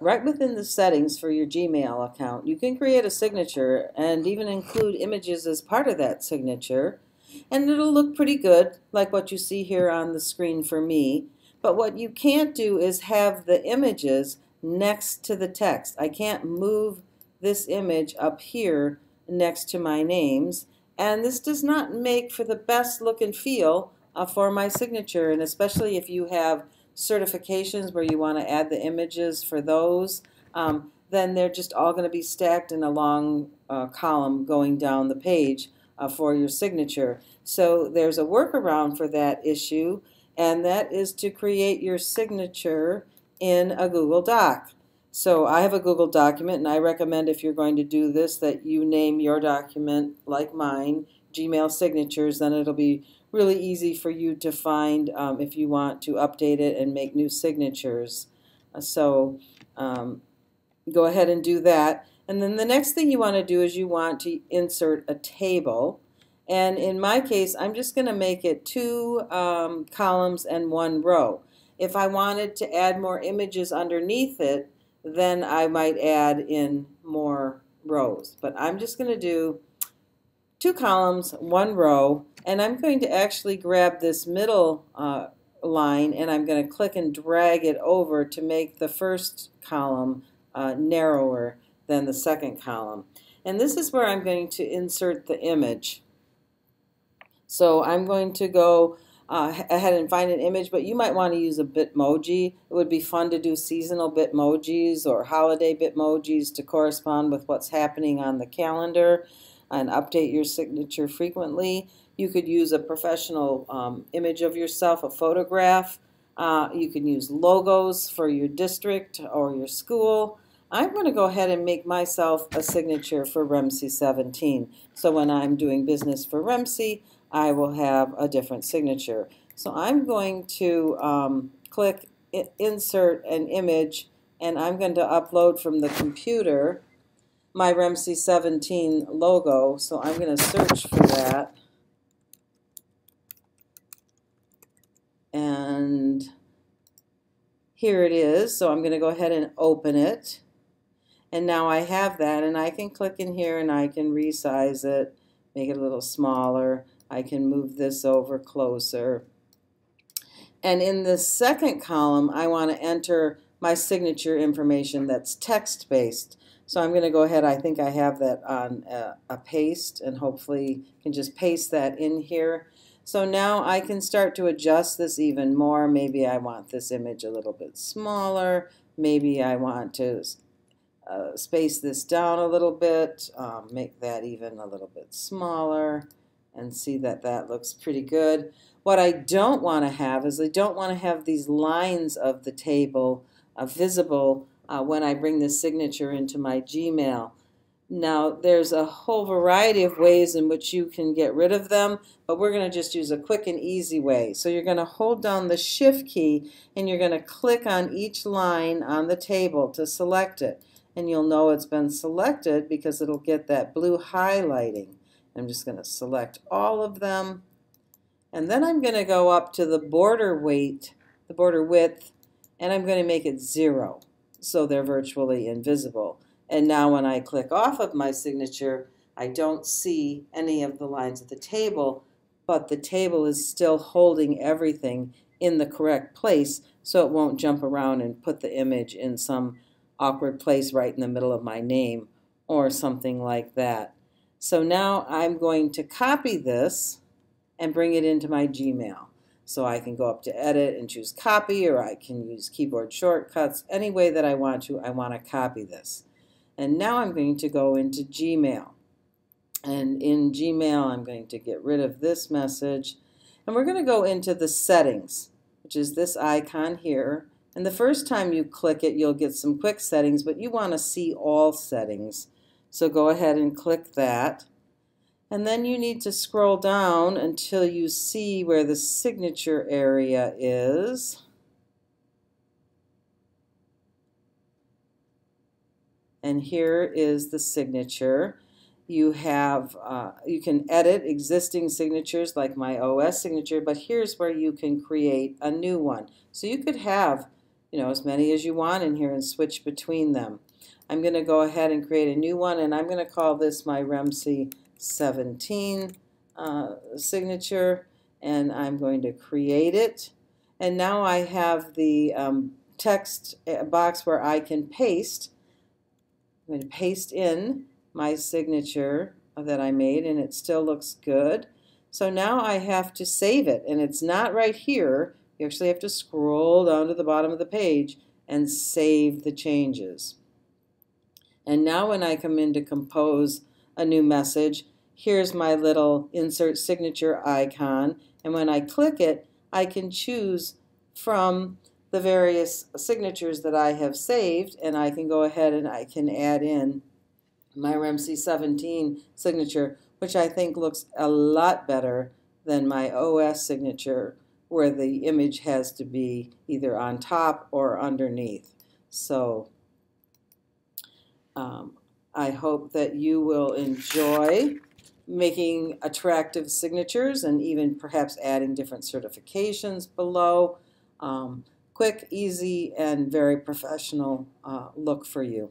right within the settings for your Gmail account, you can create a signature and even include images as part of that signature. And it'll look pretty good, like what you see here on the screen for me. But what you can't do is have the images next to the text. I can't move this image up here next to my names. And this does not make for the best look and feel uh, for my signature. And especially if you have certifications where you want to add the images for those, um, then they're just all going to be stacked in a long uh, column going down the page uh, for your signature. So there's a workaround for that issue, and that is to create your signature in a Google Doc. So I have a Google document, and I recommend if you're going to do this that you name your document like mine, Gmail signatures, then it'll be really easy for you to find um, if you want to update it and make new signatures. Uh, so um, go ahead and do that. And then the next thing you want to do is you want to insert a table. And in my case, I'm just going to make it two um, columns and one row. If I wanted to add more images underneath it, then I might add in more rows. But I'm just going to do two columns, one row, and I'm going to actually grab this middle uh, line and I'm going to click and drag it over to make the first column uh, narrower than the second column. And this is where I'm going to insert the image. So I'm going to go uh, ahead and find an image, but you might want to use a Bitmoji. It would be fun to do seasonal Bitmojis or holiday Bitmojis to correspond with what's happening on the calendar and update your signature frequently. You could use a professional um, image of yourself, a photograph. Uh, you can use logos for your district or your school. I'm going to go ahead and make myself a signature for REMC 17. So when I'm doing business for REMC, I will have a different signature. So I'm going to um, click insert an image and I'm going to upload from the computer my REMC 17 logo. So I'm going to search for that. And here it is. So I'm going to go ahead and open it. And now I have that and I can click in here and I can resize it, make it a little smaller. I can move this over closer. And in the second column, I want to enter my signature information that's text-based. So I'm going to go ahead, I think I have that on a, a, paste, and hopefully can just paste that in here. So now I can start to adjust this even more. Maybe I want this image a little bit smaller. Maybe I want to uh, space this down a little bit, um, make that even a little bit smaller and see that that looks pretty good. What I don't want to have is I don't want to have these lines of the table uh, visible uh, when I bring the signature into my Gmail. Now, there's a whole variety of ways in which you can get rid of them, but we're going to just use a quick and easy way. So you're going to hold down the Shift key and you're going to click on each line on the table to select it. And you'll know it's been selected because it'll get that blue highlighting. I'm just going to select all of them. And then I'm going to go up to the border weight, the border width, and I'm going to make it zero so they're virtually invisible. And now when I click off of my signature, I don't see any of the lines of the table, but the table is still holding everything in the correct place so it won't jump around and put the image in some awkward place right in the middle of my name or something like that. So now I'm going to copy this and bring it into my Gmail. So I can go up to edit and choose copy or I can use keyboard shortcuts. Any way that I want to, I want to copy this. And now I'm going to go into Gmail. And in Gmail, I'm going to get rid of this message. And we're going to go into the settings, which is this icon here. And the first time you click it, you'll get some quick settings, but you want to see all settings. So go ahead and click that. And then you need to scroll down until you see where the signature area is. And here is the signature. You have, uh, you can edit existing signatures like my OS signature, but here's where you can create a new one. So you could have you know, as many as you want in here and switch between them. I'm going to go ahead and create a new one, and I'm going to call this my REMC 17 uh, signature, and I'm going to create it. And now I have the um, text uh, box where I can paste. I'm going to paste in my signature that I made, and it still looks good. So now I have to save it, and it's not right here. You actually have to scroll down to the bottom of the page and save the changes. And now when I come in to compose a new message, here's my little insert signature icon. And when I click it, I can choose from the various signatures that I have saved, and I can go ahead and I can add in my REMC 17 signature, which I think looks a lot better than my OS signature, where the image has to be either on top or underneath. So um, I hope that you will enjoy making attractive signatures and even perhaps adding different certifications below. Um, quick, easy, and very professional uh, look for you.